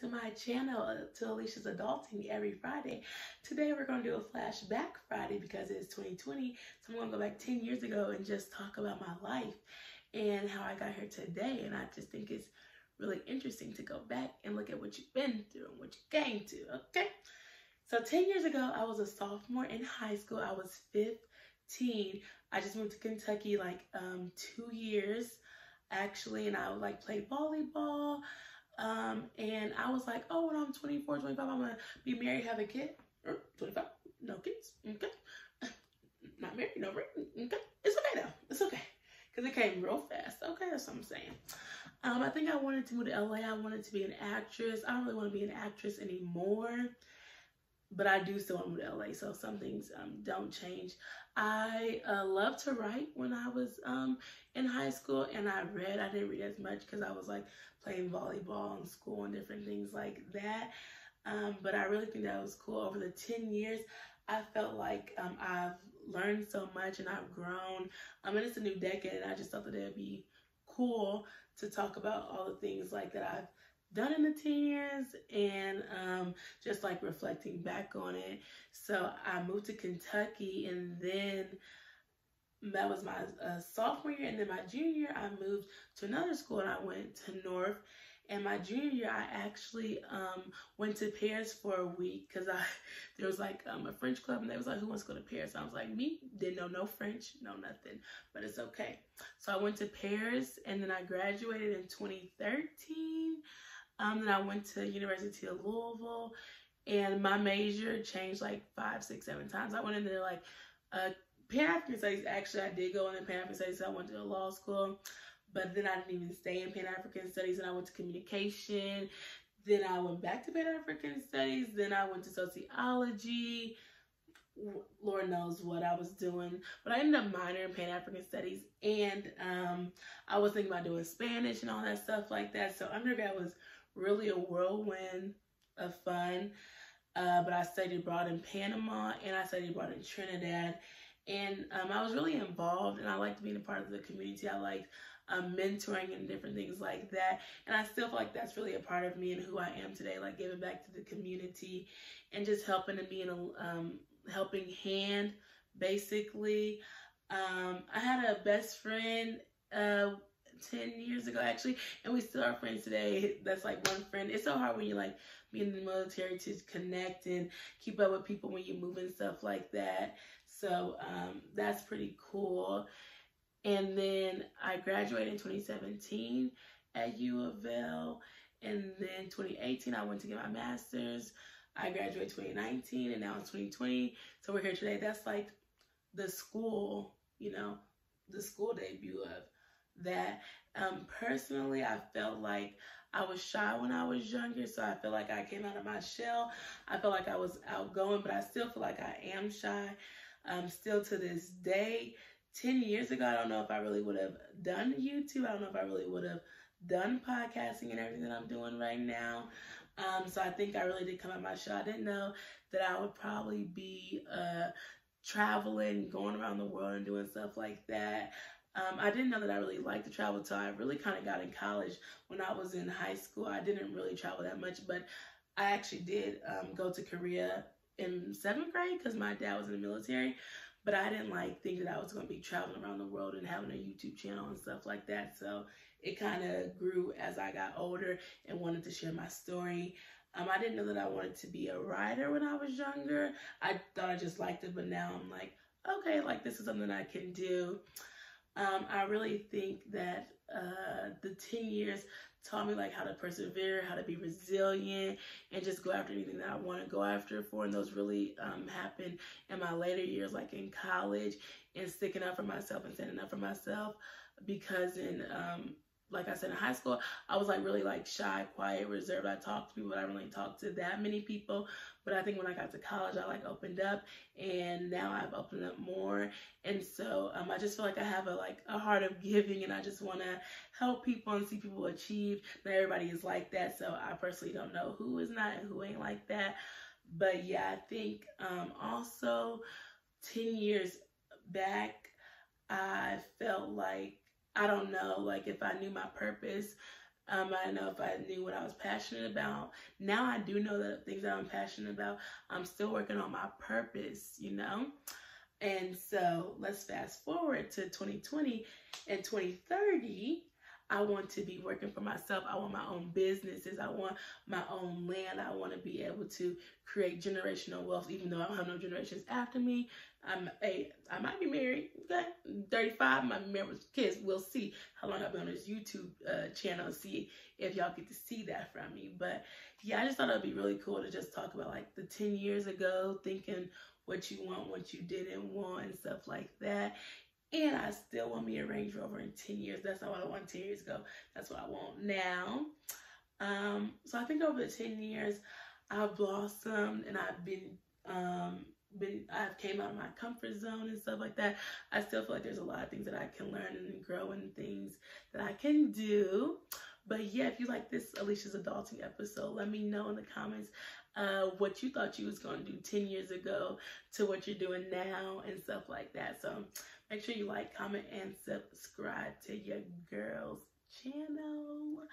to my channel, uh, to Alieshia's Adulting every Friday. Today we're going to do a flashback Friday because it's 2020. So I'm going to go back 10 years ago and just talk about my life and how I got here today. And I just think it's really interesting to go back and look at what you've been through and what you came to, okay? So 10 years ago, I was a sophomore in high school. I was 15. I just moved to Kentucky like um, two years actually, and I would like play volleyball. Um, and I was like, oh, when I'm 24, 25, I'm gonna be married, have a kid. Or 25, no kids, okay. Not married, no ring, okay. It's okay though, it's okay. Cause it came real fast. Okay, that's what I'm saying. Um, I think I wanted to move to LA. I wanted to be an actress. I don't really want to be an actress anymore but I do still want to move to LA, so some things um, don't change. I uh, love to write when I was um, in high school, and I read. I didn't read as much because I was like playing volleyball in school and different things like that. Um, but I really think that was cool. Over the 10 years, I felt like um, I've learned so much and I've grown. I mean, it's a new decade, and I just thought that it'd be cool to talk about all the things like that I've done in the 10 years and um, just like reflecting back on it. So I moved to Kentucky and then that was my uh, sophomore year. And then my junior year, I moved to another school and I went to North. And my junior year, I actually um, went to Paris for a week because I there was like um, a French club and they was like, who wants to go to Paris? I was like, me, didn't know no French, no nothing, but it's okay. So I went to Paris and then I graduated in 2013. Um, then I went to University of Louisville, and my major changed like five, six, seven times. I went into like Pan African Studies. Actually, I did go into Pan African Studies. So I went to law school, but then I didn't even stay in Pan African Studies, and I went to communication. Then I went back to Pan African Studies. Then I went to sociology. Lord knows what I was doing, but I ended up minoring in Pan African Studies, and um, I was thinking about doing Spanish and all that stuff like that. So undergrad was really a whirlwind of fun. Uh, but I studied abroad in Panama and I studied abroad in Trinidad. And um, I was really involved and I liked being a part of the community. I liked um, mentoring and different things like that. And I still feel like that's really a part of me and who I am today, like giving back to the community and just helping to be in a um, helping hand, basically. Um, I had a best friend uh, 10 years ago actually. And we still are friends today. That's like one friend. It's so hard when you like be in the military to connect and keep up with people when you move and stuff like that. So um, that's pretty cool. And then i graduated in 2017 at u of l. And then 2018 i went to get my master's. I graduated 2019 and now it's 2020 so we're here today. That's like the school you know the school debut of that. Um, personally, I felt like I was shy when I was younger, so I feel like I came out of my shell. I feel like I was outgoing, but I still feel like I am shy. Um, still to this day, 10 years ago, I don't know if I really would have done YouTube. I don't know if I really would have done podcasting and everything that I'm doing right now. Um, so I think I really did come out of my shell. I didn't know that I would probably be uh, traveling, going around the world and doing stuff like that. Um, I didn't know that I really liked to travel until I really kind of got in college. When I was in high school, I didn't really travel that much, but I actually did um, go to Korea in seventh grade because my dad was in the military. But I didn't like think that I was going to be traveling around the world and having a YouTube channel and stuff like that. So it kind of grew as I got older and wanted to share my story. Um, I didn't know that I wanted to be a writer when I was younger. I thought I just liked it, but now I'm like, okay, like this is something I can do. Um, I really think that uh, the 10 years taught me like how to persevere, how to be resilient, and just go after anything that I want to go after for. And those really um, happened in my later years, like in college, and sticking up for myself and standing up for myself. Because in um, like I said in high school, I was like really like shy, quiet, reserved. I talked to people, but I really talked to that many people. But I think when I got to college, I like opened up, and now I've opened up more. And so um, I just feel like I have a like a heart of giving, and I just want to help people and see people achieve. Not everybody is like that, so I personally don't know who is not and who ain't like that. But yeah, I think um, also ten years back, I felt like I don't know, like if I knew my purpose, Um, I know if I knew what I was passionate about. Now I do know the things that I'm passionate about. I'm still working on my purpose, you know? And so let's fast forward to 2020 and 2030. I want to be working for myself. I want my own businesses. I want my own land. I want to be able to create generational wealth, even though I don't have no generations after me. I'm a, I might be married. Okay, 35. My with kids. We'll see how long I've been on this YouTube uh, channel. See if y'all get to see that from me. But yeah, I just thought it'd be really cool to just talk about like the 10 years ago, thinking what you want, what you didn't want, and stuff like that. And I still want me a Range Rover in 10 years. That's not what I wanted 10 years ago. That's what I want now. Um, so I think over the 10 years, I've blossomed and I've been um been I've came out of my comfort zone and stuff like that. I still feel like there's a lot of things that I can learn and grow and things that I can do. But yeah, if you like this Alieshia's Adulting episode, let me know in the comments uh, what you thought you was going to do 10 years ago to what you're doing now and stuff like that. So make sure you like, comment, and subscribe to your girl's channel.